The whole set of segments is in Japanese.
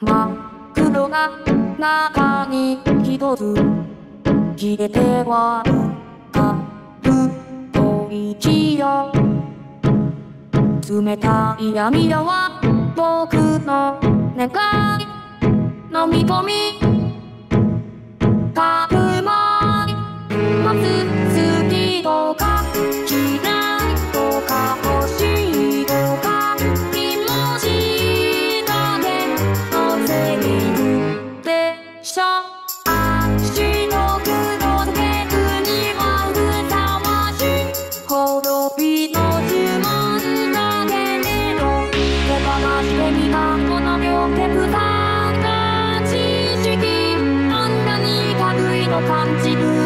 真っ黒な中に一つ消えてはたると一よ。冷たい闇夜は僕の願い飲み込み。see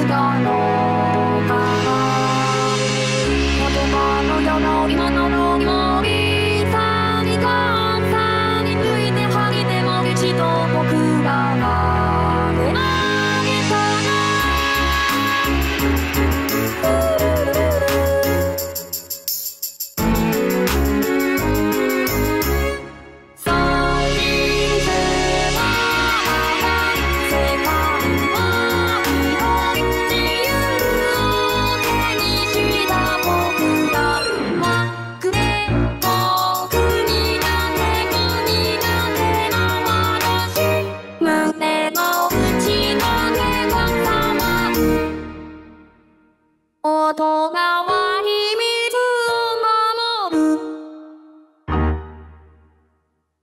大人は